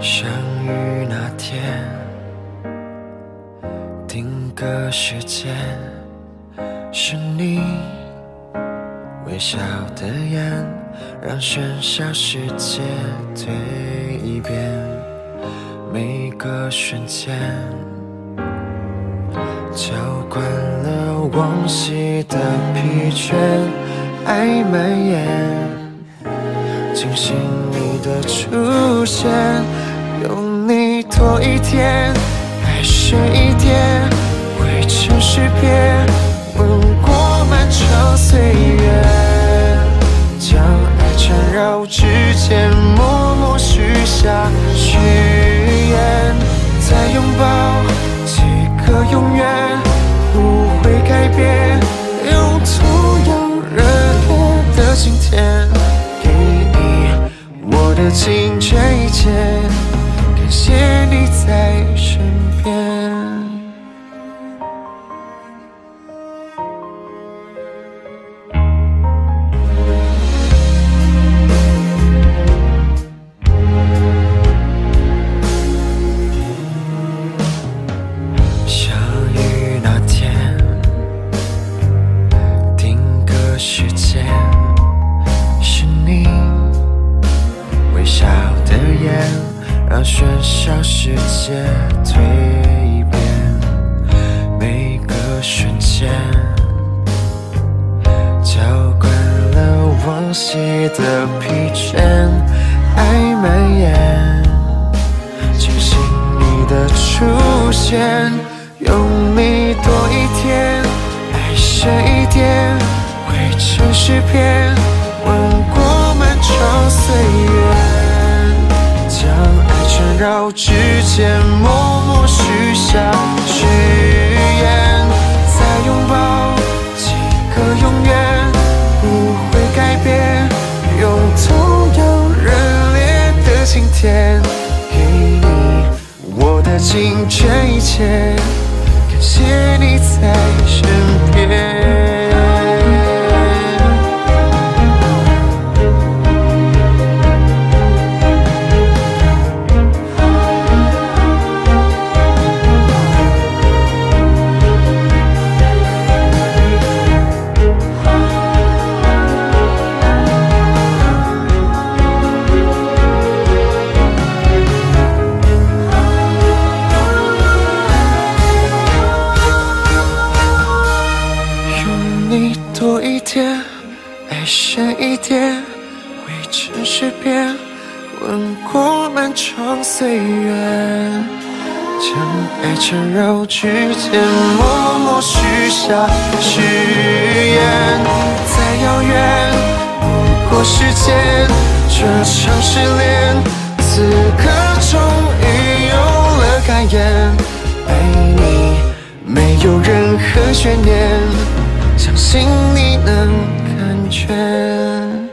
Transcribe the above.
相遇那天，定格时间，是你微笑的眼，让喧嚣世界蜕变。每个瞬间，浇灌了往昔的疲倦，爱蔓延，惊醒你的出现。有你多一天，爱深一点，灰尘识别，吻过漫长岁月，将爱缠绕指尖，默默许下许愿，再拥抱几个永远，不会改变，用同样热烈的今天，给你我的尽全一切。感谢你你在。喧嚣世界蜕变，每个瞬间浇灌了往昔的疲倦，爱蔓延，庆幸你的出现，有你多一天，爱深一点，灰尘识别，誓言，再拥抱几个永远，不会改变，用同样热烈的晴天，给你我的尽全一切，点，爱深一点，灰尘识别，吻过漫长岁月，将爱缠绕指尖，默默许下誓言。再遥远，不过时间，这场失恋，此刻终于有了感言，爱你没有任何悬念。请你能感觉。